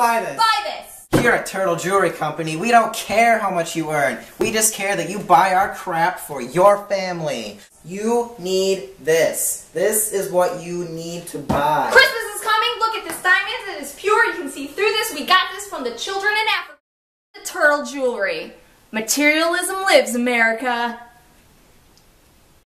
buy this. Buy this. Here at Turtle Jewelry Company, we don't care how much you earn. We just care that you buy our crap for your family. You need this. This is what you need to buy. Christmas is coming. Look at this diamond. It is pure. You can see through this. We got this from the children in Africa. The turtle jewelry. Materialism lives, America.